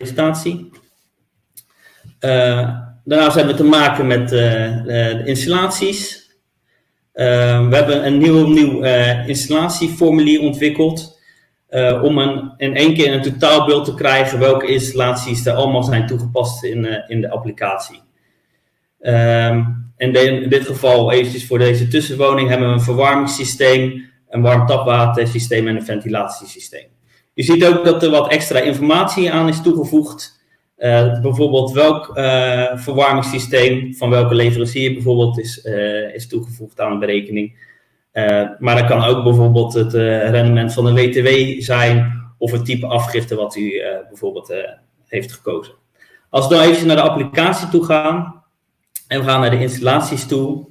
presentatie. daarnaast hebben we te maken met de installaties. we hebben een nieuw, nieuw installatieformulier ontwikkeld. om een, in één keer een totaalbeeld te krijgen welke installaties er allemaal zijn toegepast in, in de applicatie. Um, in, in, dit geval, eventjes voor deze tussenwoning, hebben we een verwarmingssysteem, een warm tapwatersysteem en een ventilatiesysteem. Je ziet ook dat er wat extra informatie aan is toegevoegd. Uh, bijvoorbeeld welk uh, verwarmingssysteem van welke leverancier bijvoorbeeld is, uh, is toegevoegd aan de berekening. maar dat kan ook bijvoorbeeld het rendement van de WTW zijn of het type afgifte wat u bijvoorbeeld heeft gekozen. Als we dan even naar de applicatie toe gaan, en we gaan naar de installaties toe.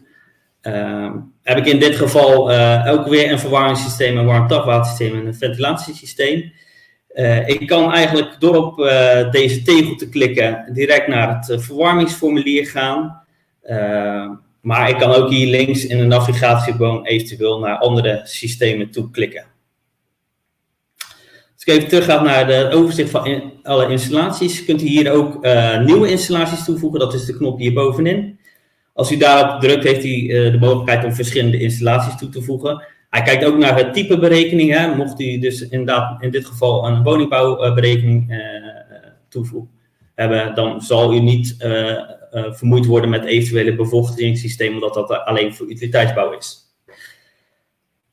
Uh, heb ik in dit geval uh, ook weer een verwarmingssysteem, een warm tapwatersysteem en een ventilatiesysteem. Uh, ik kan eigenlijk door op uh, deze tegel te klikken direct naar het verwarmingsformulier gaan. maar ik kan ook hier links in de navigatieboom eventueel naar andere systemen toe klikken. Als ik even terug ga naar de overzicht van alle installaties, kunt u hier ook nieuwe installaties toevoegen. Dat is de knop hier bovenin. Als u daarop drukt, heeft u uh, de mogelijkheid om verschillende installaties toe te voegen. Hij kijkt ook naar het type berekening. Hè. Mocht u dus in dit geval een woningbouwberekening uh, toevoegen hebben, dan zal u niet vermoeid worden met eventuele bevochtigingssystemen, omdat dat alleen voor utiliteitsbouw is.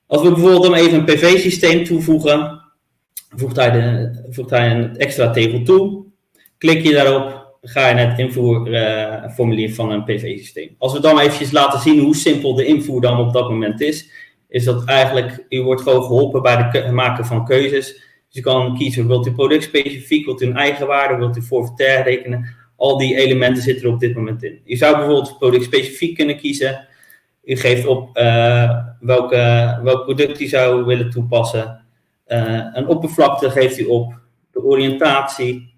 Als we bijvoorbeeld dan even een PV-systeem toevoegen, voegt hij, de, voegt hij een extra tegel toe. Klik je daarop, ga je naar het invoerformulier van een PV-systeem. Als we dan eventjes laten zien hoe simpel de invoer dan op dat moment is, is dat eigenlijk, u wordt gewoon geholpen bij het maken van keuzes. Dus je kan kiezen, wilt u productspecifiek, wilt u een eigenwaarde, wilt u forfaitair rekenen. Al die elementen zitten er op dit moment in. Je zou bijvoorbeeld productspecifiek kunnen kiezen. U geeft op uh, welke, welk product u zou willen toepassen. Uh, een oppervlakte geeft u op, de oriëntatie,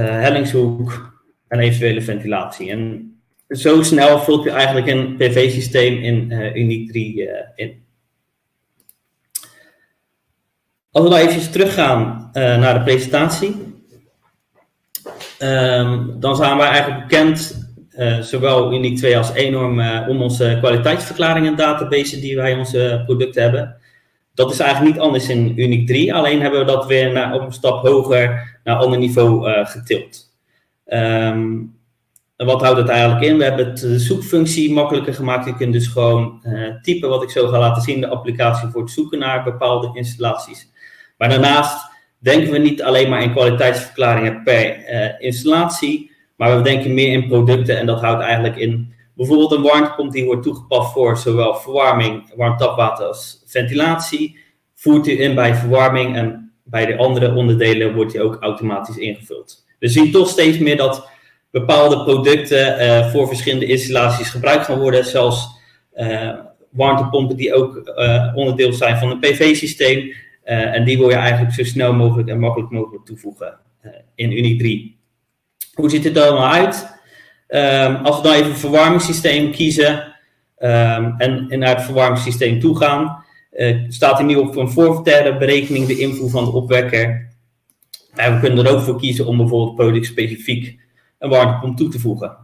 hellingshoek en eventuele ventilatie. En zo snel vult u eigenlijk een PV-systeem in uh, Unique 3 in. Als we dan even teruggaan naar de presentatie, um, dan zijn wij eigenlijk bekend, zowel Unique 2 als enorm, om onze kwaliteitsverklaringen database die wij onze producten hebben. Dat is eigenlijk niet anders in Unique 3, alleen hebben we dat weer naar, op een stap hoger naar ander niveau uh, getild. Um, wat houdt het eigenlijk in? We hebben de zoekfunctie makkelijker gemaakt. Je kunt dus gewoon uh, typen wat ik zo ga laten zien, de applicatie voor het zoeken naar bepaalde installaties. Maar daarnaast denken we niet alleen maar in kwaliteitsverklaringen per installatie, maar we denken meer in producten en dat houdt eigenlijk in Bijvoorbeeld een warmtepomp die wordt toegepast voor zowel verwarming, warm tapwater als ventilatie. Voert u in bij verwarming en bij de andere onderdelen wordt die ook automatisch ingevuld. We zien toch steeds meer dat bepaalde producten uh, voor verschillende installaties gebruikt gaan worden. Zelfs uh, warmtepompen die ook uh, onderdeel zijn van een PV-systeem. en die wil je eigenlijk zo snel mogelijk en makkelijk mogelijk toevoegen in Unie 3. Hoe ziet het er allemaal uit? Um, als we dan even een verwarmingssysteem kiezen um, en, naar het verwarmingssysteem toe gaan, uh, staat er nu op een voorvertelde berekening de invoer van de opwekker. En we kunnen er ook voor kiezen om bijvoorbeeld productspecifiek een warmtepomp toe te voegen.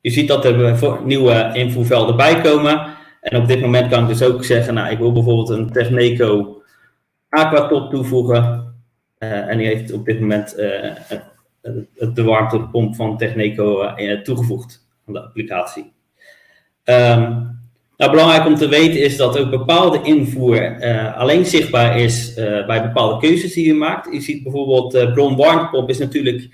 Je ziet dat er nieuwe invoervelden bij komen. En op dit moment kan ik dus ook zeggen, nou, ik wil bijvoorbeeld een Techneco Aquatop toevoegen. Uh, en die heeft op dit moment uh, de warmtepomp van Techneco eh, toegevoegd aan de applicatie. Um, nou, belangrijk om te weten is dat ook bepaalde invoer uh, alleen zichtbaar is bij bepaalde keuzes die je maakt. Je ziet bijvoorbeeld uh, bron warmtepomp is natuurlijk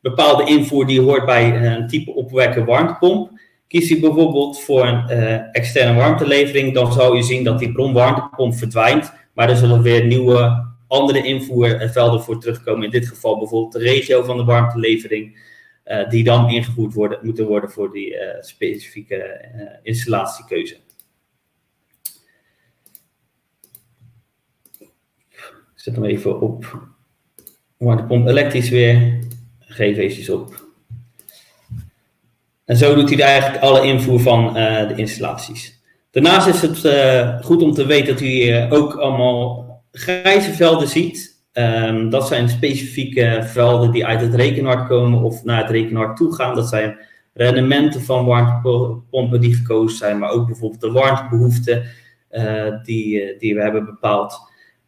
bepaalde invoer die hoort bij een type opwekken warmtepomp. Kies je bijvoorbeeld voor een externe warmtelevering, dan zal je zien dat die bron warmtepomp verdwijnt, maar er zullen weer nieuwe andere invoervelden voor terugkomen. In dit geval bijvoorbeeld de regio van de warmtelevering, uh, die dan ingevoerd worden, moeten worden voor die uh, specifieke uh, installatiekeuze. Ik zet hem even op warmtepomp elektrisch weer. Eventjes op. En zo doet hij eigenlijk alle invoer van de installaties. Daarnaast is het goed om te weten dat u ook allemaal grijze velden ziet. Ehm, dat zijn specifieke velden die uit het rekenhard komen of naar het rekenhard toe gaan. Dat zijn rendementen van warmtepompen die gekozen zijn, maar ook bijvoorbeeld de warmtebehoeften die, die we hebben bepaald.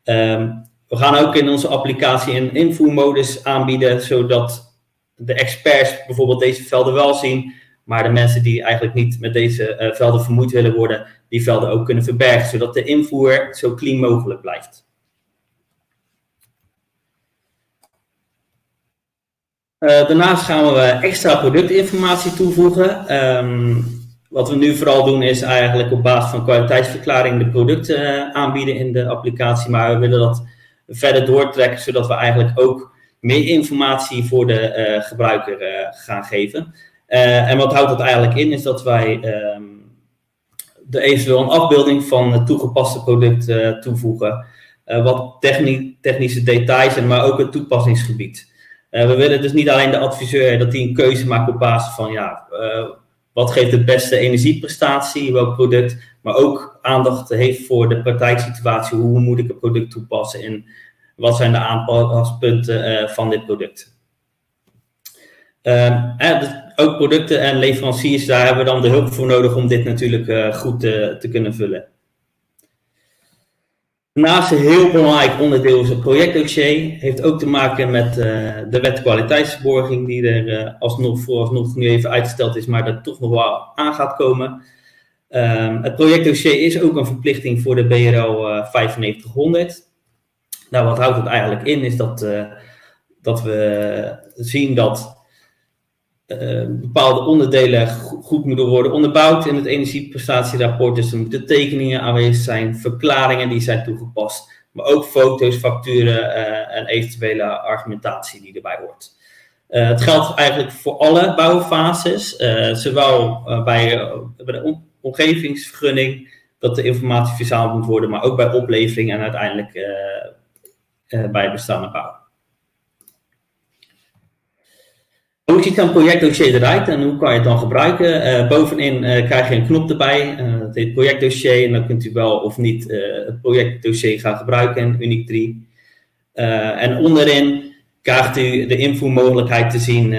Ehm, we gaan ook in onze applicatie een invoermodus aanbieden, zodat de experts bijvoorbeeld deze velden wel zien, maar de mensen die eigenlijk niet met deze uh, velden vermoeid willen worden, die velden ook kunnen verbergen, zodat de invoer zo clean mogelijk blijft. Daarnaast gaan we extra productinformatie toevoegen. Um, wat we nu vooral doen is eigenlijk op basis van kwaliteitsverklaring de producten uh, aanbieden in de applicatie, maar we willen dat verder doortrekken, zodat we eigenlijk ook meer informatie voor de uh, gebruiker gaan geven. En wat houdt dat eigenlijk in, is dat wij ehm, de eventueel een afbeelding van het toegepaste product toevoegen. wat techni technische details zijn, maar ook het toepassingsgebied. We willen dus niet alleen de adviseur dat hij een keuze maakt op basis van ja, wat geeft de beste energieprestatie, welk product, maar ook aandacht heeft voor de praktijksituatie. Hoe moet ik het product toepassen en wat zijn de aanpaspunten uh, van dit product. Uh, dus ook producten en leveranciers, daar hebben we dan de hulp voor nodig om dit natuurlijk goed te kunnen vullen. Daarnaast een heel belangrijk onderdeel is het projectdossier. Heeft ook te maken met uh, de wet kwaliteitsborging, die er uh, alsnog vooralsnog nu even uitgesteld is, maar dat toch nog wel aan gaat komen. Um, het projectdossier is ook een verplichting voor de BRL uh, 9500. Nou, wat houdt het eigenlijk in? Is dat, dat we zien dat uh, bepaalde onderdelen goed moeten worden onderbouwd in het energieprestatierapport. Dus er moeten tekeningen aanwezig zijn, verklaringen die zijn toegepast, maar ook foto's, facturen uh, en eventuele argumentatie die erbij hoort. Uh, het geldt eigenlijk voor alle bouwfases, zowel bij, bij de omgevingsvergunning, dat de informatie verzameld moet worden, maar ook bij oplevering en uiteindelijk bij bestaande bouw. Hoe ziet een projectdossier eruit en hoe kan je het dan gebruiken? Uh, bovenin uh, krijg je een knop erbij, uh, dat heet projectdossier. En dan kunt u wel of niet het projectdossier gaan gebruiken in Unique 3. en onderin krijgt u de invoermogelijkheid te zien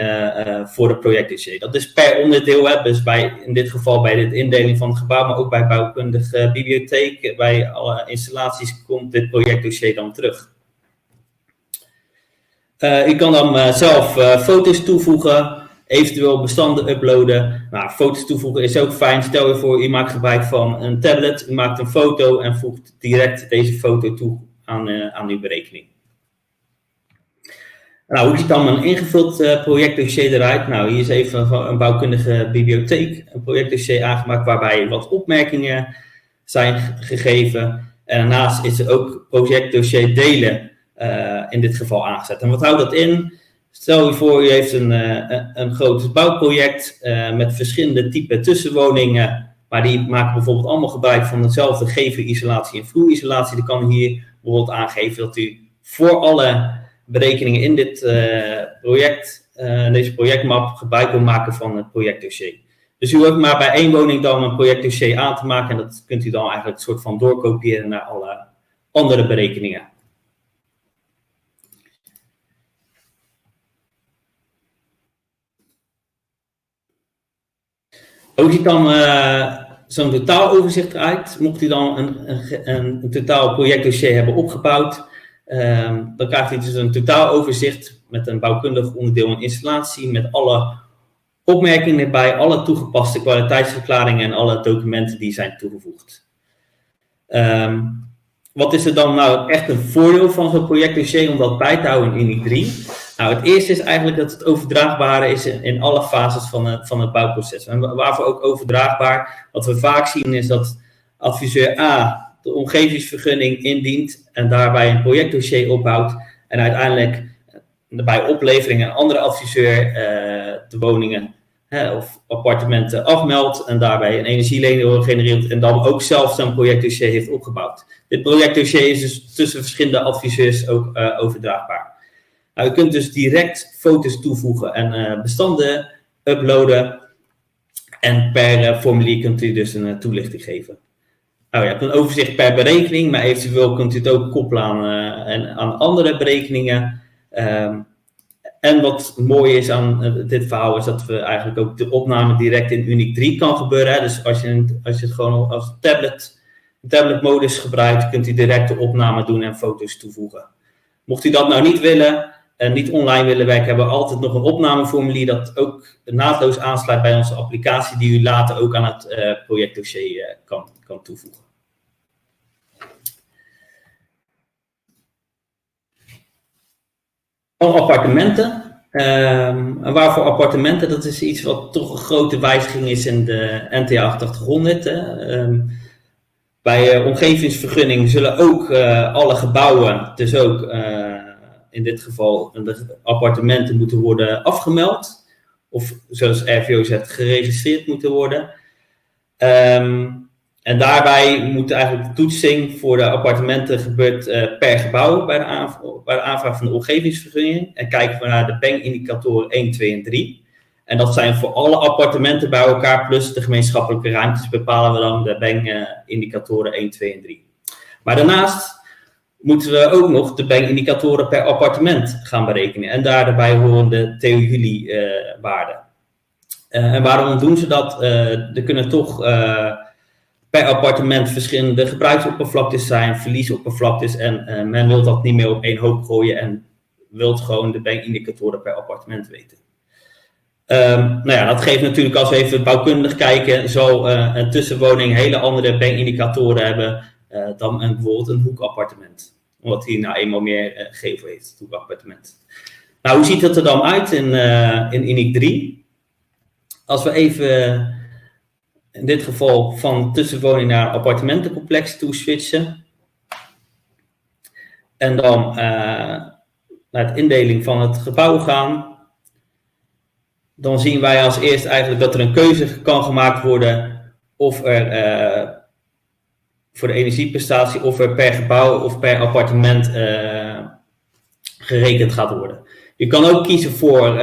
voor het projectdossier. Dat is per onderdeel, hè, dus bij, in dit geval bij de indeling van het gebouw, maar ook bij bouwkundige bibliotheek. Bij alle installaties komt dit projectdossier dan terug. Uh, kan dan uh, zelf uh, foto's toevoegen, eventueel bestanden uploaden. Nou, foto's toevoegen is ook fijn. Stel je voor, u maakt gebruik van een tablet, u maakt een foto en voegt direct deze foto toe aan, aan uw berekening. Nou, hoe ziet dan een ingevuld projectdossier eruit? Nou, hier is even een bouwkundige bibliotheek, een projectdossier aangemaakt waarbij wat opmerkingen zijn gegeven. En daarnaast is er ook projectdossier delen uh, in dit geval aangezet. En wat houdt dat in? Stel je voor, u heeft een, uh, een groot bouwproject uh, met verschillende typen tussenwoningen, maar die maken bijvoorbeeld allemaal gebruik van hetzelfde geverisolatie en vloerisolatie. Dan kan hier bijvoorbeeld aangeven dat u voor alle berekeningen in dit project, deze projectmap, gebruik wil maken van het projectdossier. Dus u hoeft maar bij één woning dan een projectdossier aan te maken en dat kunt u dan eigenlijk een soort van doorkopiëren naar alle andere berekeningen. Hoe ziet dan uh, zo'n totaaloverzicht eruit? Mocht u dan een, een, een totaal projectdossier hebben opgebouwd, uh, dan krijgt u dus een totaaloverzicht met een bouwkundig onderdeel en installatie, met alle opmerkingen erbij, alle toegepaste kwaliteitsverklaringen en alle documenten die zijn toegevoegd. Um, wat is er dan nou echt een voordeel van zo'n projectdossier om dat bij te houden in Unie 3? Nou, het eerste is eigenlijk dat het overdraagbaar is in, alle fases van het, van het bouwproces. En waarvoor ook overdraagbaar? Wat we vaak zien is dat adviseur A de omgevingsvergunning indient en daarbij een projectdossier opbouwt en uiteindelijk bij oplevering een andere adviseur uh, de woningen hè, of appartementen afmeldt en daarbij een energielening genereert en dan ook zelf zijn projectdossier heeft opgebouwd. Dit projectdossier is dus tussen verschillende adviseurs ook overdraagbaar. U kunt dus direct foto's toevoegen en uh, bestanden uploaden. En per uh, formulier kunt u dus een toelichting geven. nou, je hebt een overzicht per berekening, maar eventueel kunt u het ook koppelen aan, aan andere berekeningen. Ehm, en wat mooi is aan dit verhaal is dat we eigenlijk ook de opname direct in Unique 3 kan gebeuren. Hè? Dus als je, als je het gewoon als tablet, tabletmodus gebruikt, kunt u direct de opname doen en foto's toevoegen. Mocht u dat nou niet willen en niet online willen werken, hebben we altijd nog een opnameformulier dat ook naadloos aansluit bij onze applicatie, die u later ook aan het uh, projectdossier uh, kan, kan toevoegen. Van appartementen. Um, en waarvoor appartementen? Dat is iets wat toch een grote wijziging is in de NTA 800. Um, bij uh, omgevingsvergunning zullen ook alle gebouwen, dus ook in dit geval de appartementen, moeten worden afgemeld. Of zoals RVO zegt, geregistreerd moeten worden. Um, en daarbij moet eigenlijk de toetsing voor de appartementen gebeurt uh, per gebouw bij de, bij de, aanvraag van de omgevingsvergunning. En kijken we naar de BENG-indicatoren 1, 2 en 3. En dat zijn voor alle appartementen bij elkaar plus de gemeenschappelijke ruimtes bepalen we dan de BENG-indicatoren 1, 2 en 3. Maar daarnaast moeten we ook nog de BENG-indicatoren per appartement gaan berekenen. En daarbij horen de TU-Juli-waarden. Uh, en waarom doen ze dat? er kunnen toch per appartement verschillende gebruiksoppervlaktes zijn, verliesoppervlaktes. En men wil dat niet meer op één hoop gooien en wilt gewoon de bankindicatoren per appartement weten. Um, nou ja, dat geeft natuurlijk als we even bouwkundig kijken, zal een tussenwoning hele andere bankindicatoren hebben dan een, bijvoorbeeld een hoekappartement. Omdat hier nou eenmaal meer gevel heeft, het hoekappartement. Nou, hoe ziet dat er dan uit in, in INIC 3? Als we even in dit geval van tussenwoning naar appartementencomplex toe switchen. En dan naar het indeling van het gebouw gaan. Dan zien wij als eerst eigenlijk dat er een keuze kan gemaakt worden of er voor de energieprestatie of er per gebouw of per appartement uh, gerekend gaat worden. Je kan ook kiezen voor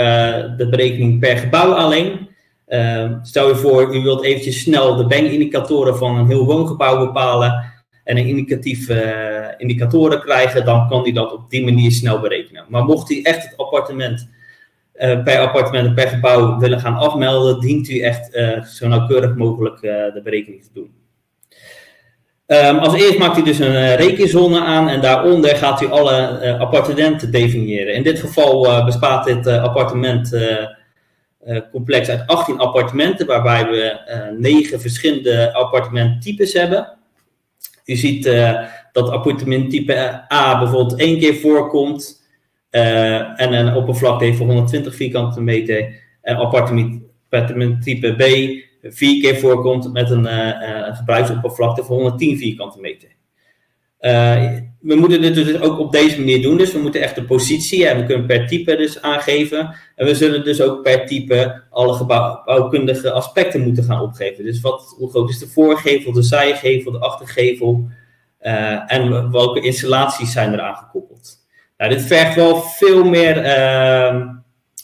de berekening per gebouw alleen. Uh, stel je voor, u wilt eventjes snel de bankindicatoren van een heel woongebouw bepalen en een indicatief uh, indicatoren krijgen, dan kan u dat op die manier snel berekenen. Maar mocht u echt het appartement per appartement en per gebouw willen gaan afmelden, dient u echt eh, zo nauwkeurig mogelijk de berekening te doen. Um, als eerst maakt u dus een rekenzone aan en daaronder gaat u alle appartementen definiëren. In dit geval bespaart dit appartement uh, complex uit 18 appartementen, waarbij we uh, 9 verschillende appartementtypes hebben. U ziet uh, dat appartementtype A bijvoorbeeld één keer voorkomt uh, en een oppervlakte van 120 vierkante meter. En appartementtype B vier keer voorkomt met een gebruiksoppervlakte van 110 vierkante meter. Uh, we moeten dit dus ook op deze manier doen. Dus we moeten echt de positie en we kunnen per type dus aangeven. En we zullen dus ook per type alle gebouwkundige aspecten moeten gaan opgeven. Dus wat, hoe groot is de voorgevel, de zijgevel, de achtergevel en welke installaties zijn eraan gekoppeld. Nou, dit vergt wel veel meer,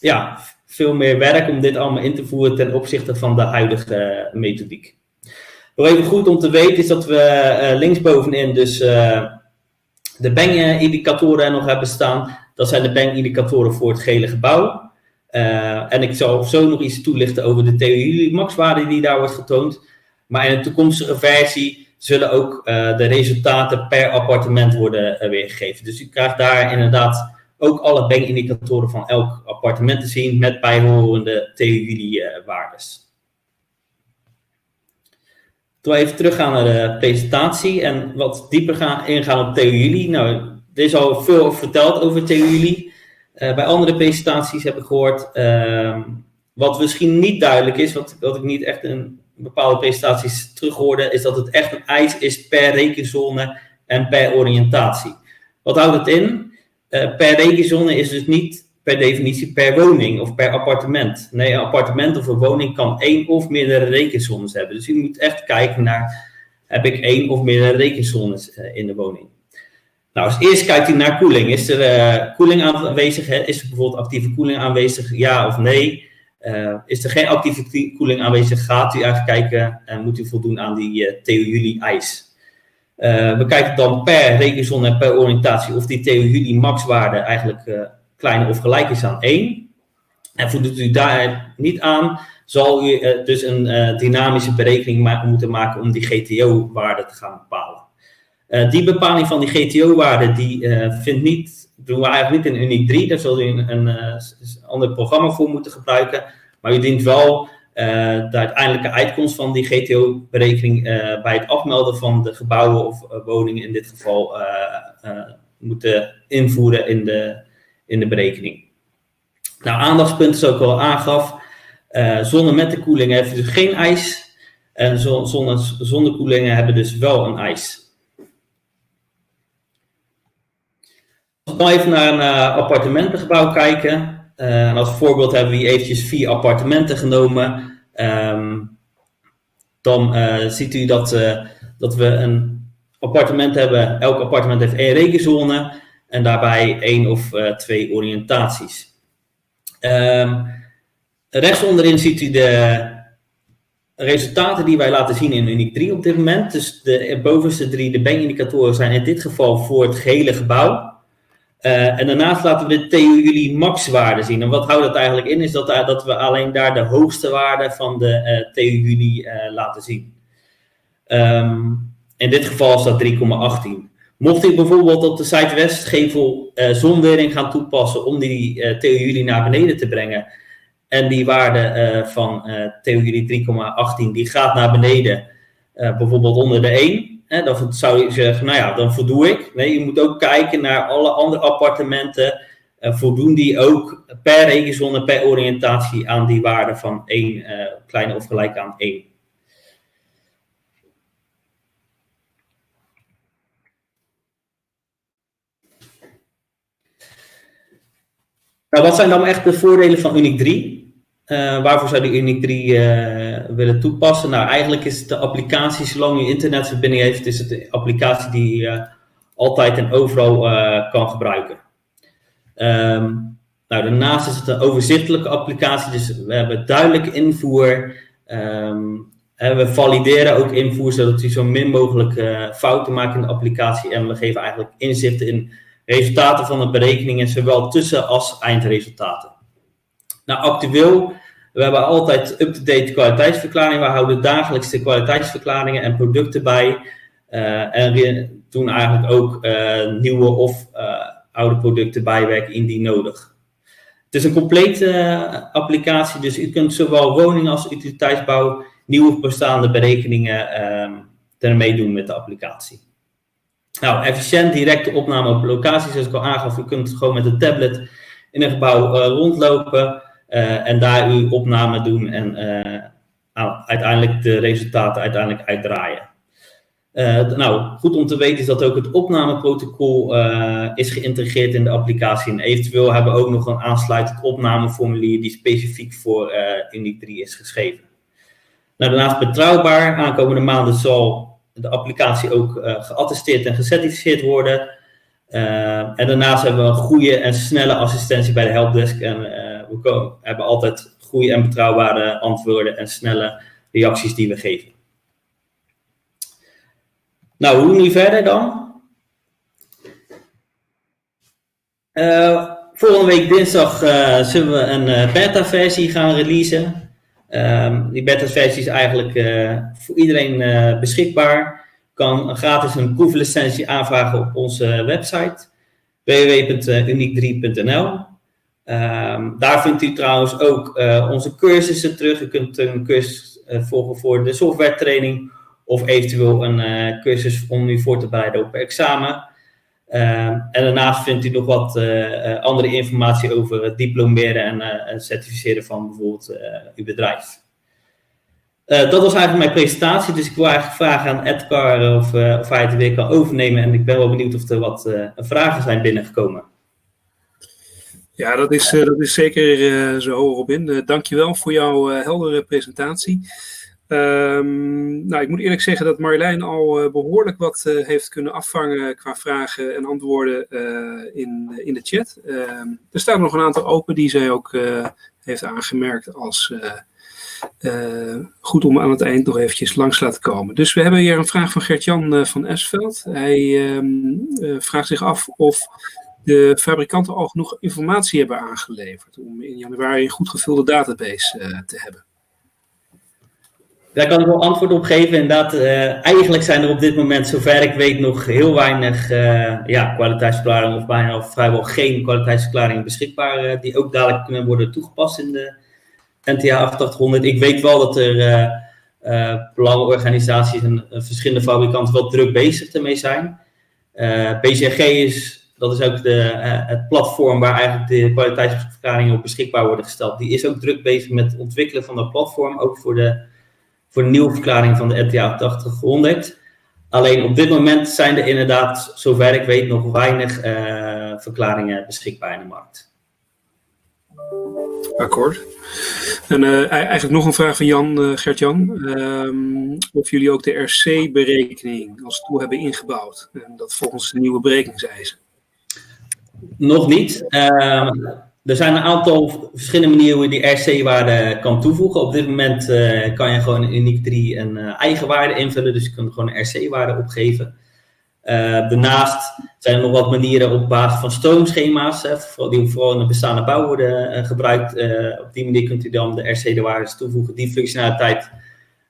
ja, veel meer werk om dit allemaal in te voeren ten opzichte van de huidige methodiek. Nog even goed om te weten is dat we uh, linksbovenin dus uh, de bang-indicatoren nog hebben staan. Dat zijn de bang-indicatoren voor het gele gebouw. En ik zal zo nog iets toelichten over de TU maxwaarde die daar wordt getoond. Maar in een toekomstige versie zullen ook de resultaten per appartement worden weergegeven. Dus u krijgt daar inderdaad ook alle bang-indicatoren van elk appartement te zien met bijhorende TU-waardes. Toen we even teruggaan naar de presentatie en wat dieper gaan, ingaan op TU Nou, er is al veel verteld over TU eh, bij andere presentaties heb ik gehoord. Uh, wat misschien niet duidelijk is, wat, wat ik niet echt in bepaalde presentaties terughoorde, is dat het echt een eis is per rekenzone en per oriëntatie. Wat houdt het in? Uh, per rekenzone is dus niet per definitie per woning of per appartement. Nee, een appartement of een woning kan één of meerdere rekenzones hebben. Dus je moet echt kijken naar, heb ik één of meerdere rekenzones uh, in de woning? Nou, als eerst kijkt u naar koeling. Is er uh, koeling aanwezig? Is er bijvoorbeeld actieve koeling aanwezig? Ja of nee? Is er geen actieve koeling aanwezig? Gaat u eigenlijk kijken en moet u voldoen aan die uh, TU Juli eis? We kijken dan per rekenzon en per oriëntatie of die TU maxwaarde eigenlijk klein of gelijk is aan 1. En voldoet u daar niet aan, zal u dus een dynamische berekening moeten maken om die GTO-waarde te gaan bepalen. die bepaling van die GTO-waarde die vindt niet doen we eigenlijk niet in Unique 3. Daar zul je een, een, ander programma voor moeten gebruiken. Maar u dient wel de uiteindelijke uitkomst van die GTO-berekening uh, bij het afmelden van de gebouwen of uh, woningen in dit geval moeten invoeren in de, in de berekening. Nou, aandachtspunt is ook al aangaf. zonne met de koeling heeft dus geen ijs. En zonne, zonder koelingen hebben dus wel een ijs. Als we even naar een appartementengebouw kijken, uh, en als voorbeeld hebben we hier eventjes vier appartementen genomen. Um, dan uh, ziet u dat, uh, dat we een appartement hebben. Elk appartement heeft één rekenzone en daarbij één of twee oriëntaties. Um, rechts onderin ziet u de resultaten die wij laten zien in Unique 3 op dit moment. Dus de bovenste drie, de bankindicatoren, zijn in dit geval voor het gehele gebouw. Uh, en daarnaast laten we de jullie maxwaarde zien. En wat houdt dat eigenlijk in? Is dat, dat we alleen daar de hoogste waarde van de uh, eh, jullie uh, eh, laten zien. Um, in dit geval is dat 3,18. Mocht ik bijvoorbeeld op de Zuidwestgevel uh, zonwering gaan toepassen om die uh, jullie naar beneden te brengen. En die waarde van TU jullie 3,18 die gaat naar beneden, bijvoorbeeld onder de 1 dan zou je zeggen, nou ja, dan voldoe ik. Nee, je moet ook kijken naar alle andere appartementen. Uh, voldoen die ook per regenzone, per oriëntatie aan die waarde van 1, uh, eh, kleine of gelijk aan 1. Nou, wat zijn dan echt de voordelen van Unique 3? Uh, waarvoor zou je Unique 3 uh, willen toepassen? Nou, eigenlijk is het de applicatie, zolang je internetverbinding heeft, is het de applicatie die je uh, altijd en overal eh, kan gebruiken. Um, nou, daarnaast is het een overzichtelijke applicatie, dus we hebben duidelijke invoer. En we valideren ook invoer, zodat u zo min mogelijk fouten maakt in de applicatie. En we geven eigenlijk inzichten in resultaten van de berekeningen, zowel tussen- als eindresultaten. Nou, actueel we hebben altijd up-to-date kwaliteitsverklaringen. We houden dagelijks de kwaliteitsverklaringen en producten bij. Uh, en we doen eigenlijk ook uh, nieuwe of uh, oude producten bijwerken indien nodig. Het is een complete applicatie, dus u kunt zowel woningen als utiliteitsbouw, nieuwe bestaande berekeningen ermee doen met de applicatie. Nou, efficiënt, directe opname op locatie, zoals ik al aangaf. U kunt gewoon met een tablet in een gebouw rondlopen. Uh, en daar uw opname doen en uh, uiteindelijk de resultaten uiteindelijk uitdraaien. Uh, nou, goed om te weten is dat ook het opnameprotocol is geïntegreerd in de applicatie. En eventueel hebben we ook nog een aansluitend opnameformulier die specifiek voor Unique 3 is geschreven. Nou, daarnaast betrouwbaar. Aankomende maanden zal de applicatie ook geattesteerd en gecertificeerd worden. en daarnaast hebben we een goede en snelle assistentie bij de helpdesk. En we hebben altijd goede en betrouwbare antwoorden en snelle reacties die we geven. Nou, hoe nu verder dan? Uh, volgende week dinsdag uh, zullen we een uh, beta-versie gaan releasen. Um, die beta-versie is eigenlijk voor iedereen beschikbaar. Kan gratis een proeflicentie aanvragen op onze website www.unique3.nl. Um, daar vindt u trouwens ook uh, onze cursussen terug. U kunt een cursus uh, volgen voor de software training of eventueel een uh, cursus om u voor te bereiden op examen. Um, en daarnaast vindt u nog wat andere informatie over het diplomeren en certificeren van bijvoorbeeld uw bedrijf. dat was eigenlijk mijn presentatie, dus ik wil eigenlijk vragen aan Edgar of, of hij het weer kan overnemen. En ik ben wel benieuwd of er wat vragen zijn binnengekomen. Ja, dat is, uh, dat is zeker uh, zo, Robin. Uh, dankjewel voor jouw heldere presentatie. Um, nou, ik moet eerlijk zeggen dat Marjolein al behoorlijk wat heeft kunnen afvangen qua vragen en antwoorden in, in de chat. Ehm, er staan nog een aantal open die zij ook heeft aangemerkt als goed om aan het eind nog eventjes langs te laten komen. Dus we hebben hier een vraag van Gert-Jan van Esveld. Hij ehm, vraagt zich af of de fabrikanten al genoeg informatie hebben aangeleverd om in januari een goed gevulde database te hebben. Daar kan ik wel antwoord op geven. Inderdaad, uh, eigenlijk zijn er op dit moment, zover ik weet, nog heel weinig uh, ja, kwaliteitsverklaringen of bijna of vrijwel geen kwaliteitsverklaringen beschikbaar, uh, die ook dadelijk kunnen worden toegepast in de NTA 8800. Ik weet wel dat er belangenorganisaties en verschillende fabrikanten wel druk bezig ermee zijn. BCG is, dat is ook de, het platform waar eigenlijk de kwaliteitsverklaringen op beschikbaar worden gesteld. Die is ook druk bezig met het ontwikkelen van dat platform, ook voor de voor nieuwe verklaring van de RTA 80 Alleen op dit moment zijn er inderdaad, zover ik weet, nog weinig uh, verklaringen beschikbaar in de markt. Akkoord. En uh, eigenlijk nog een vraag van Jan, Gert-Jan. Ehm, of jullie ook de RC-berekening als tool hebben ingebouwd. En dat volgens de nieuwe berekeningseisen. Nog niet. Ehm, er zijn een aantal verschillende manieren hoe je die RC-waarde kan toevoegen. Op dit moment uh, kan je gewoon in Unique 3 een uh, eigen waarde invullen, dus je kunt gewoon een RC-waarde opgeven. Uh, daarnaast zijn er nog wat manieren op basis van stroomschema's, hè, die vooral in de bestaande bouw worden gebruikt. op die manier kunt u dan de RC-waardes toevoegen. Die functionaliteit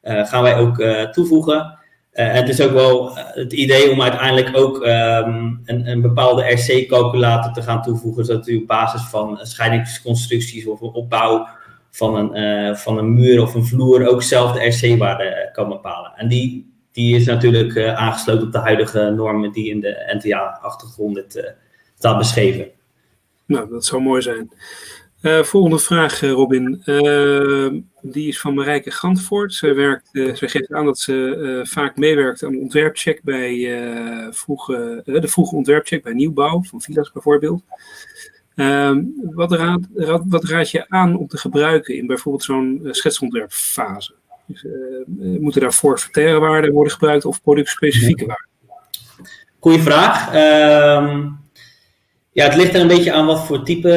gaan wij ook toevoegen. Uh, het is ook wel eh, het idee om uiteindelijk ook um, een, een, bepaalde RC-calculator te gaan toevoegen, zodat u op basis van scheidingsconstructies of een opbouw van een, uh, van een muur of een vloer ook zelf de RC-waarde kan bepalen. En die, die is natuurlijk uh, aangesloten op de huidige normen die in de NTA 800 staat beschreven. Nou, dat zou mooi zijn. Uh, volgende vraag, eh, Robin. Uh, die is van Marijke Gantvoort. Zij, werkt, zij geeft aan dat ze vaak meewerkt aan de ontwerpcheck bij vroege, de vroege ontwerpcheck bij nieuwbouw, van villa's bijvoorbeeld. Ehm, wat, raad, wat raad je aan om te gebruiken in bijvoorbeeld zo'n schetsontwerpfase? Dus, moeten daar forfaitaire waarden worden gebruikt of productspecifieke waarden? Goeie vraag. Ehm, ja, het ligt er een beetje aan wat voor type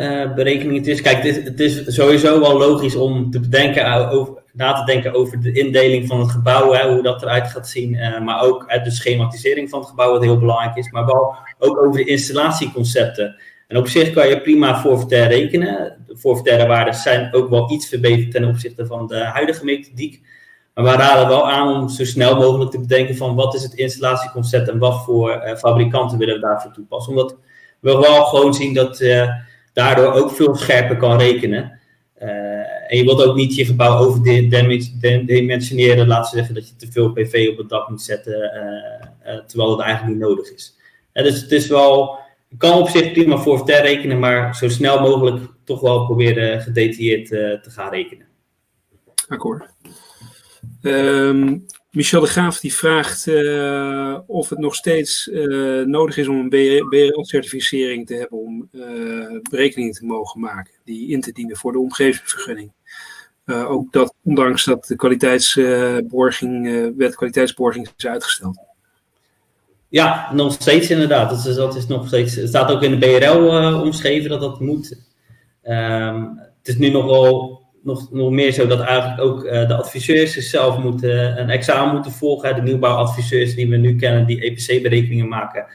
uh, berekening het is. Kijk, het is, sowieso wel logisch om te bedenken over, na te denken over de indeling van het gebouw, hè, hoe dat eruit gaat zien. Uh, maar ook de schematisering van het gebouw, wat heel belangrijk is. Maar wel ook over de installatieconcepten. En op zich kan je prima forfaitair rekenen. De forfaitaire waarden zijn ook wel iets verbeterd ten opzichte van de huidige methodiek. Maar we raden wel aan om zo snel mogelijk te bedenken van wat is het installatieconcept en wat voor fabrikanten willen we daarvoor toepassen. Omdat we wel gewoon zien dat je eh, daardoor ook veel scherper kan rekenen. Uh, en je wilt ook niet je gebouw overdimensioneren, laten we zeggen dat je te veel PV op het dak moet zetten, uh, terwijl het eigenlijk niet nodig is. dus het is wel, kan op zich prima voor rekenen, maar zo snel mogelijk toch wel proberen gedetailleerd te gaan rekenen. Akkoord. Um, Michel de Graaf die vraagt uh, of het nog steeds uh, nodig is om een BRL-certificering te hebben om uh, berekeningen te mogen maken, die in te dienen voor de omgevingsvergunning. ook dat, ondanks dat de kwaliteitsborging, wet kwaliteitsborging is uitgesteld. Ja, nog steeds inderdaad. Dat is, dat is nog steeds, het staat ook in de BRL omschreven dat dat moet. Um, het is nu nogal nog, nog meer zo dat eigenlijk ook uh, de adviseurs zichzelf moeten, een examen moeten volgen. De nieuwbouwadviseurs die we nu kennen, die EPC-berekeningen maken.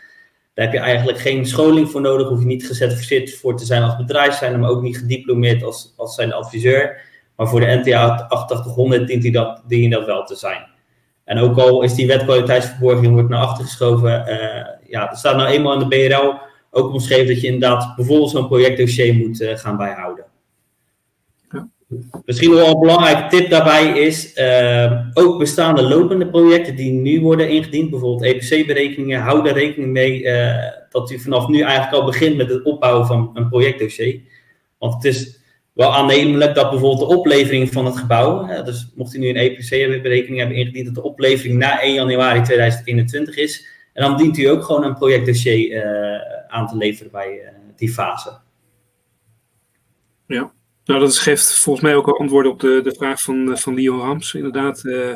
Daar heb je eigenlijk geen scholing voor nodig. Hoef je niet gecertificeerd voor te zijn als bedrijf zijn, maar ook niet gediplomeerd als, als zijn adviseur. Maar voor de NTA 8800 dient hij dat, dient dat wel te zijn. En ook al is die wetkwaliteitsverborging wordt naar achter geschoven, uh, ja, er staat nou eenmaal in de BRL ook omschreven dat je inderdaad bijvoorbeeld zo'n projectdossier moet gaan bijhouden. Misschien wel een belangrijke tip daarbij is uh, ook bestaande lopende projecten die nu worden ingediend, bijvoorbeeld EPC-berekeningen, hou er rekening mee uh, dat u vanaf nu eigenlijk al begint met het opbouwen van een projectdossier. Want het is wel aannemelijk dat bijvoorbeeld de oplevering van het gebouw, dus mocht u nu een EPC-berekening hebben ingediend, dat de oplevering na 1 januari 2021 is. En dan dient u ook gewoon een projectdossier uh, aan te leveren bij die fase. Ja. Nou, dat geeft volgens mij ook al antwoorden op de, de vraag van, eh, van Leo Hams. Inderdaad, uh,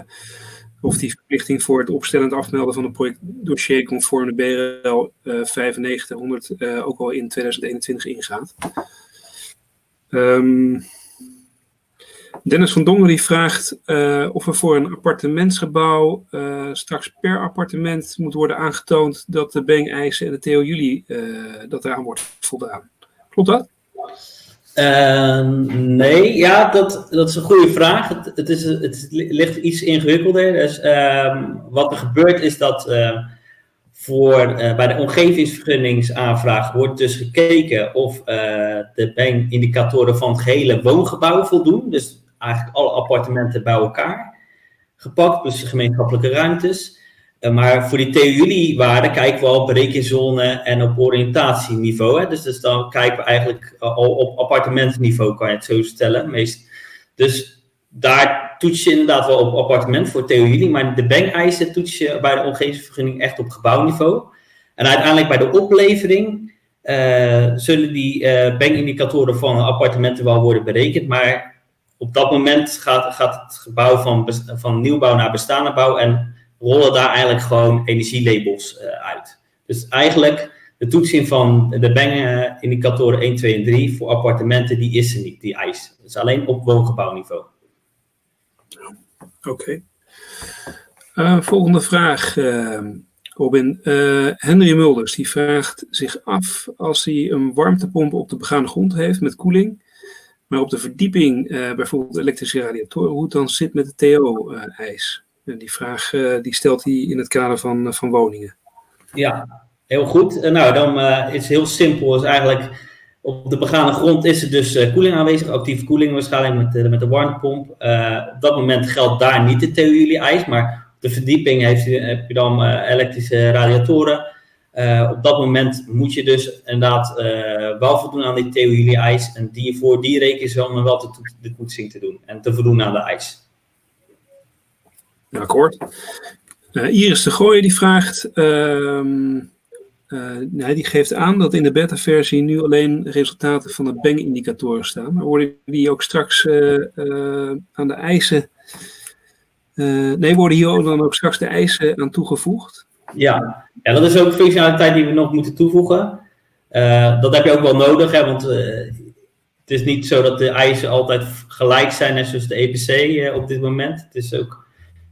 of die verplichting voor het opstellend afmelden van een projectdossier conform de BRL uh, 9500 uh, ook al in 2021 ingaat. Um, Dennis van Dongen die vraagt uh, of er voor een appartementsgebouw straks per appartement moet worden aangetoond dat de Beng-eisen en de TO Juli uh, dat eraan wordt voldaan. Klopt dat? Nee, ja, dat, dat is een goede vraag. Het, het, is, het ligt iets ingewikkelder. Dus, wat er gebeurt is dat voor, bij de omgevingsvergunningsaanvraag wordt dus gekeken of de Beng-indicatoren van het gehele woongebouw voldoen. Dus eigenlijk alle appartementen bij elkaar gepakt, plus gemeenschappelijke ruimtes. Uh, maar voor die TU-waarden kijken we al op rekenzone en op oriëntatieniveau. Hè? Dus, dus dan kijken we eigenlijk al op appartementenniveau, kan je het zo stellen. Meest. Dus daar toets je inderdaad wel op appartement voor TU, maar de bank-eisen toets je bij de omgevingsvergunning echt op gebouwniveau. En uiteindelijk bij de oplevering uh, zullen die uh, bankindicatoren van appartementen wel worden berekend, maar op dat moment gaat, gaat het gebouw van, van nieuwbouw naar bestaande bouw en rollen daar eigenlijk gewoon energielabels uh, uit. Dus eigenlijk de toetsing van de Bang-indicatoren 1, 2 en 3 voor appartementen, die is er niet, die eis. Dus alleen op woongebouwniveau. Oké. Uh, volgende vraag, uh, Robin. Uh, Henry Mulders die vraagt zich af als hij een warmtepomp op de begane grond heeft met koeling maar op de verdieping, bijvoorbeeld elektrische radiatoren, hoe het dan zit met de TO-eis. Die vraag uh, die stelt hij in het kader van, van woningen. Ja, heel goed. nou, dan is het heel simpel. Is eigenlijk op de begane grond is er dus koeling aanwezig, actieve koeling waarschijnlijk met, met de warmtepomp. op dat moment geldt daar niet de TO-eis, maar op de verdieping heeft heb je dan elektrische radiatoren. Op dat moment moet je dus inderdaad wel voldoen aan die theorie-eis. En die, voor die rekenzone wel de, de toetsing te doen en te voldoen aan de eis. Akkoord. Uh, Iris de Gooijen die vraagt, ehm, nee, die geeft aan dat in de beta-versie nu alleen resultaten van de Bang-indicatoren staan. Maar worden die ook straks aan de eisen, nee, worden hier dan ook straks de eisen aan toegevoegd? Ja, ja, dat is ook functionaliteit die we nog moeten toevoegen. Dat heb je ook wel nodig, hè, want het is niet zo dat de eisen altijd gelijk zijn, net zoals de EPC eh, op dit moment. Het is ook,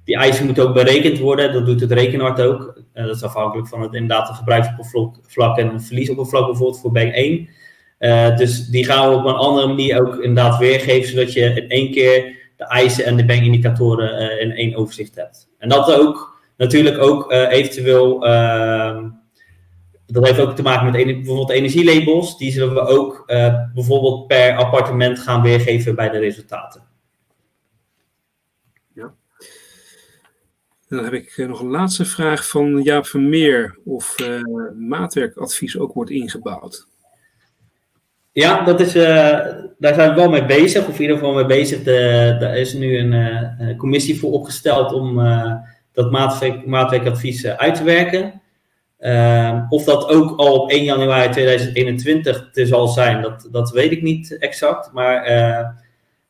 die eisen moeten ook berekend worden, dat doet het rekenhard ook. dat is afhankelijk van het inderdaad het gebruiksoppervlak en het verliesoppervlak bijvoorbeeld voor bank 1. dus die gaan we op een andere manier ook inderdaad weergeven, zodat je in één keer de eisen en de bankindicatoren in één overzicht hebt. En dat ook natuurlijk ook eventueel, uh, dat heeft ook te maken met bijvoorbeeld energielabels. Die zullen we ook bijvoorbeeld per appartement gaan weergeven bij de resultaten. Ja. Dan heb ik nog een laatste vraag van Jaap Vermeer of maatwerkadvies ook wordt ingebouwd. Ja, dat is, uh, daar zijn we wel mee bezig, of in ieder geval mee bezig. De, daar is nu een, commissie voor opgesteld om dat maatwerk, maatwerkadvies eh, uit te werken. Ehm, of dat ook al op 1 januari 2021 te zal zijn, dat, dat weet ik niet exact. Maar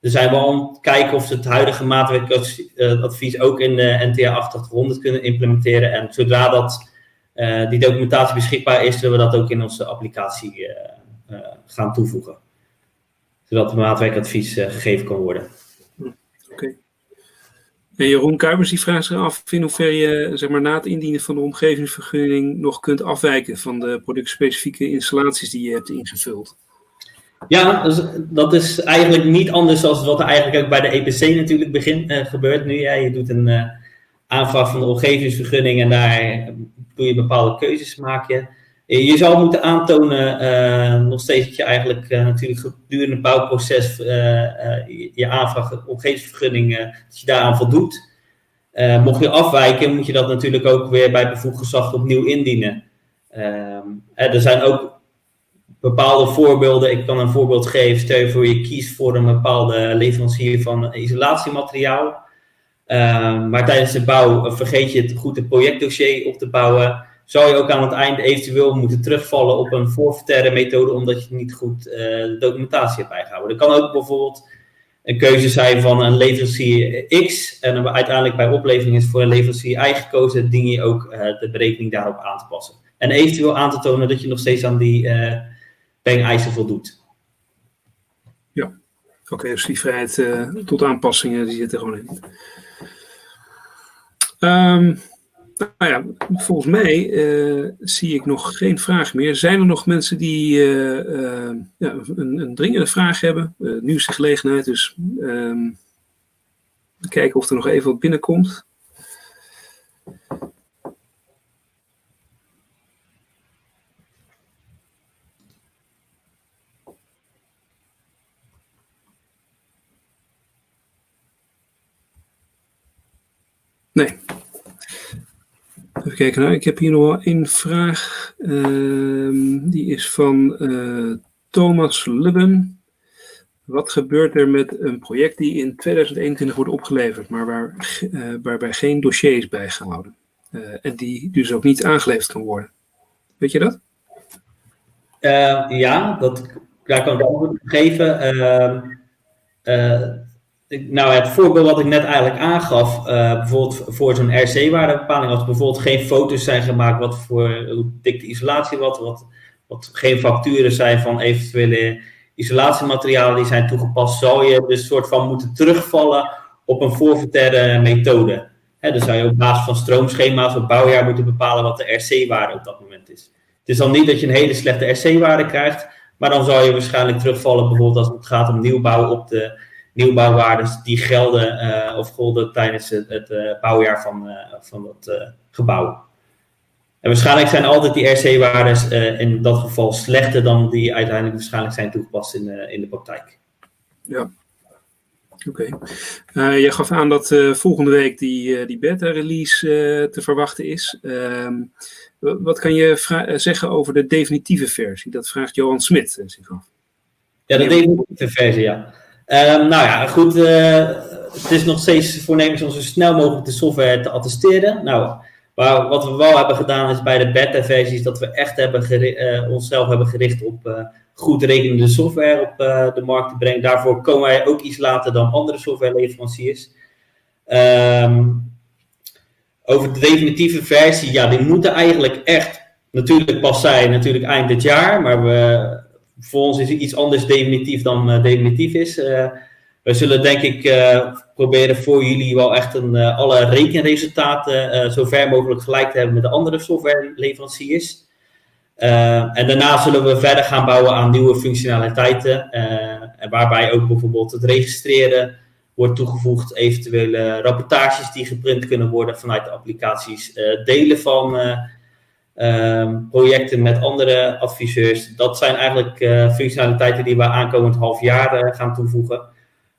er zijn wel aan het kijken of ze het huidige maatwerkadvies ook in de NTA 8800 kunnen implementeren. En zodra dat, uh, die documentatie beschikbaar is, zullen we dat ook in onze applicatie uh, gaan toevoegen. Zodat het maatwerkadvies gegeven kan worden. Oké. En Jeroen Kuipers die vraagt zich af in hoeverre je zeg maar, na het indienen van de omgevingsvergunning nog kunt afwijken van de productspecifieke installaties die je hebt ingevuld. Ja, dus dat is eigenlijk niet anders dan wat er eigenlijk ook bij de EPC natuurlijk begint, uh, gebeurt nu. Ja, je doet een uh, aanvraag van de omgevingsvergunning en daar doe je bepaalde keuzes maken. Je, je zou moeten aantonen, nog steeds dat je eigenlijk natuurlijk gedurende het bouwproces je, je aanvraag omgevingsvergunning, dat je daaraan voldoet. mocht je afwijken, moet je dat natuurlijk ook weer bij bevoegd gezag opnieuw indienen. Ehm, er zijn ook bepaalde voorbeelden. Ik kan een voorbeeld geven. Stel je voor je kiest voor een bepaalde leverancier van isolatiemateriaal. Uh, maar tijdens de bouw vergeet je het goed het projectdossier op te bouwen. Zou je ook aan het eind eventueel moeten terugvallen op een forfaitaire methode omdat je niet goed uh, de documentatie hebt bijgehouden. Er kan ook bijvoorbeeld een keuze zijn van een leverancier X en dan uiteindelijk bij oplevering is voor een leverancier Y gekozen, dien je ook uh, de berekening daarop aan te passen. En eventueel aan te tonen dat je nog steeds aan die uh, eisen voldoet. Ja, Oké, dus die vrijheid tot aanpassingen die zit er gewoon in. Um, nou ja, volgens mij uh, zie ik nog geen vraag meer. Zijn er nog mensen die uh, ja, een, een, dringende vraag hebben? nu is de gelegenheid, dus um, kijken of er nog even wat binnenkomt. Nee. Even kijken, nou, ik heb hier nog wel vraag. Uh, die is van uh, Thomas Lubben. Wat gebeurt er met een project die in 2021 wordt opgeleverd, maar waar, uh, waarbij geen dossier is bijgehouden? Uh, en die dus ook niet aangeleverd kan worden? Weet je dat? ja, dat, daar kan ik antwoord op geven. Nou, het voorbeeld wat ik net eigenlijk aangaf, uh, bijvoorbeeld voor zo'n RC-waardebepaling, als bijvoorbeeld geen foto's zijn gemaakt wat voor hoe dik de isolatie was, wat, wat geen facturen zijn van eventuele isolatiematerialen die zijn toegepast, zou je dus soort van moeten terugvallen op een voorverterre methode. Dan zou je op basis van stroomschema's op bouwjaar moeten bepalen wat de RC-waarde op dat moment is. Het is dan niet dat je een hele slechte RC-waarde krijgt, maar dan zou je waarschijnlijk terugvallen bijvoorbeeld als het gaat om nieuwbouw op de nieuwbouwwaardes die gelden uh, of golden tijdens het, het uh, bouwjaar van, uh, van dat gebouw. En waarschijnlijk zijn altijd die RC-waardes in dat geval slechter dan die uiteindelijk waarschijnlijk zijn toegepast in, in de praktijk. Ja, Oké. Okay. je gaf aan dat volgende week die, die beta-release te verwachten is. Ehm, wat kan je zeggen over de definitieve versie? Dat vraagt Johan Smit zich af. Ja, de definitieve versie, ja. Um, nou ja, goed. Uh, het is nog steeds voornemens om zo snel mogelijk de software te attesteren. Nou, waar, wat we wel hebben gedaan is bij de beta-versies dat we echt hebben uh, onszelf hebben gericht op uh, goed rekenende software op de markt te brengen. Daarvoor komen wij ook iets later dan andere softwareleveranciers. Um, over de definitieve versie, ja, die moeten eigenlijk echt natuurlijk pas zijn, natuurlijk eind dit jaar. Maar we, voor ons is iets anders definitief dan uh, definitief is. Uh, we zullen denk ik uh, proberen voor jullie wel echt een, alle rekenresultaten zo ver mogelijk gelijk te hebben met de andere softwareleveranciers. en daarna zullen we verder gaan bouwen aan nieuwe functionaliteiten. en waarbij ook bijvoorbeeld het registreren wordt toegevoegd, eventuele rapportages die geprint kunnen worden vanuit de applicaties, delen van Ehm, projecten met andere adviseurs. Dat zijn eigenlijk uh, functionaliteiten die we aankomend half jaar uh, gaan toevoegen.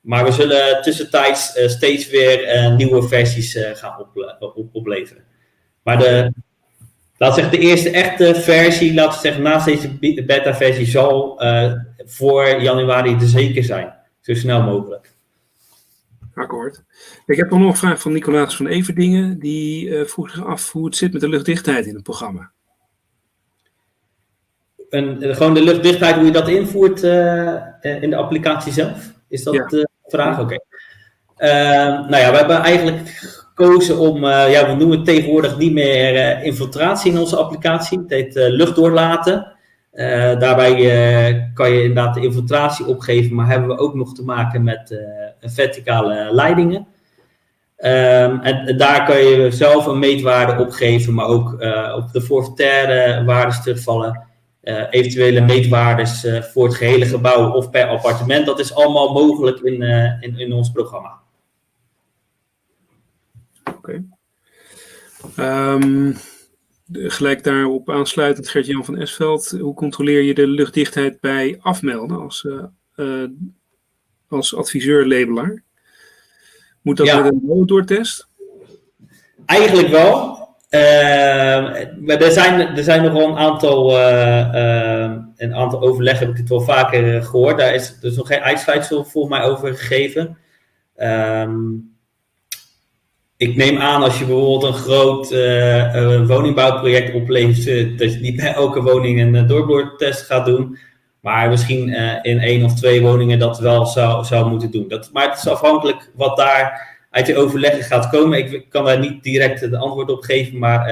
Maar we zullen tussentijds uh, steeds weer nieuwe versies gaan op, op, opleveren. Maar de, laat zeggen, de eerste echte versie, laten we zeggen, naast deze beta-versie, zal voor januari er zeker zijn. Zo snel mogelijk. Akkoord. Ik heb nog een vraag van Nicolaas van Everdingen. Die uh, vroeg zich af hoe het zit met de luchtdichtheid in het programma. En, uh, gewoon de luchtdichtheid, hoe je dat invoert uh, in de applicatie zelf? Is dat ja. de vraag? Oké. Okay. nou ja, we hebben eigenlijk gekozen om, ja, we noemen het tegenwoordig niet meer infiltratie in onze applicatie. Het heet lucht doorlaten. Uh, daarbij uh, kan je inderdaad de infiltratie opgeven, maar hebben we ook nog te maken met uh, verticale leidingen. Um, en daar kan je zelf een meetwaarde opgeven, maar ook op de forfaitaire waardes terugvallen. eventuele meetwaardes voor het gehele gebouw of per appartement. Dat is allemaal mogelijk in, in, in, ons programma. Oké. Um gelijk daarop aansluitend, Gert-Jan van Esveld, hoe controleer je de luchtdichtheid bij afmelden als, uh, uh, als adviseur-labelaar? Moet dat met een motortest? Eigenlijk wel. Uh, maar er zijn, er zijn nog wel een aantal, een aantal overleggen, heb ik het wel vaker gehoord. Daar is dus nog geen uitsluitsel voor mij over gegeven. Ehm, ik neem aan als je bijvoorbeeld een groot uh, woningbouwproject oplevert, dat je niet bij elke woning een uh, doorboortest gaat doen. Maar misschien in één of twee woningen dat wel zou, zou moeten doen. Dat, maar het is afhankelijk wat daar uit je overleggen gaat komen. Ik kan daar niet direct het antwoord op geven, maar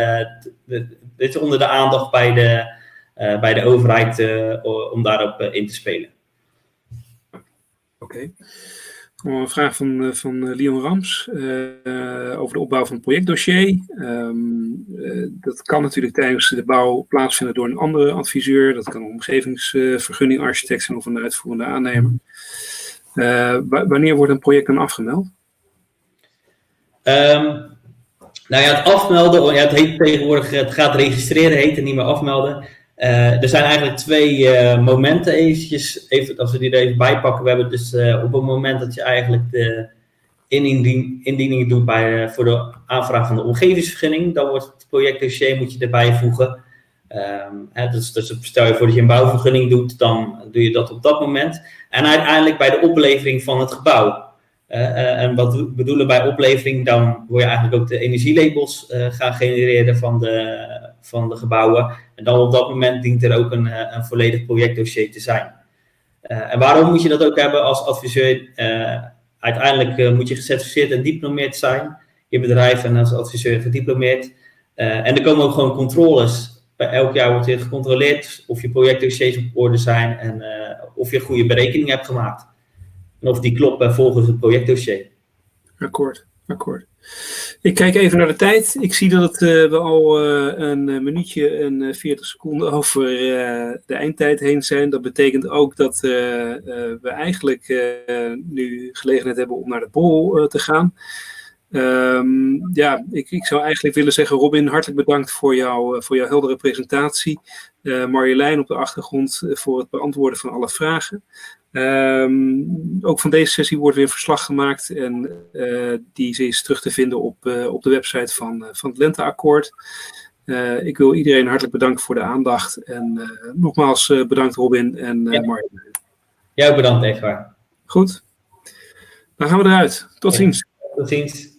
dit is onder de aandacht bij de, bij de overheid om daarop in te spelen. Oké. Een vraag van, van Leon Rams uh, over de opbouw van het projectdossier. Uh, dat kan natuurlijk tijdens de bouw plaatsvinden door een andere adviseur. Dat kan een omgevingsvergunningarchitect zijn of een uitvoerende aannemer. Wanneer wordt een project dan afgemeld? Um, nou ja, het afmelden, ja, het heet tegenwoordig, het gaat registreren, heet het niet meer afmelden. Uh, er zijn eigenlijk twee uh, momenten eventjes, even, als we die er even bijpakken. We hebben dus uh, op het moment dat je eigenlijk de indien, indiening doet bij, voor de aanvraag van de omgevingsvergunning, dan wordt het projectdossier moet je erbij voegen. Um, hè, dus, dus stel je voor dat je een bouwvergunning doet, dan doe je dat op dat moment. En uiteindelijk bij de oplevering van het gebouw. En wat we bedoelen bij oplevering, dan wil je eigenlijk ook de energielabels gaan genereren van de, van de gebouwen. En dan op dat moment dient er ook een, een volledig projectdossier te zijn. Uh, en waarom moet je dat ook hebben als adviseur? uiteindelijk moet je gecertificeerd en diplomeerd zijn. Je bedrijf en als adviseur gediplomeerd. en er komen ook gewoon controles. Elk jaar wordt er gecontroleerd of je projectdossiers op orde zijn en of je goede berekeningen hebt gemaakt. En of die kloppen volgens het projectdossier. Akkoord, akkoord. Ik kijk even naar de tijd. Ik zie dat uh, we al uh, een minuutje en 40 seconden over de eindtijd heen zijn. Dat betekent ook dat we eigenlijk nu gelegenheid hebben om naar de bol te gaan. Um, ja, ik, ik, zou eigenlijk willen zeggen, Robin, hartelijk bedankt voor, jou, voor jouw heldere presentatie. Marjolein op de achtergrond voor het beantwoorden van alle vragen. Um, ook van deze sessie wordt weer verslag gemaakt en uh, die is terug te vinden op, uh, op de website van, uh, van het Lenteakkoord. ik wil iedereen hartelijk bedanken voor de aandacht en nogmaals bedankt Robin en ja. Jij ook bedankt, Edgar. Goed, dan gaan we eruit. Tot ziens. Tot ziens.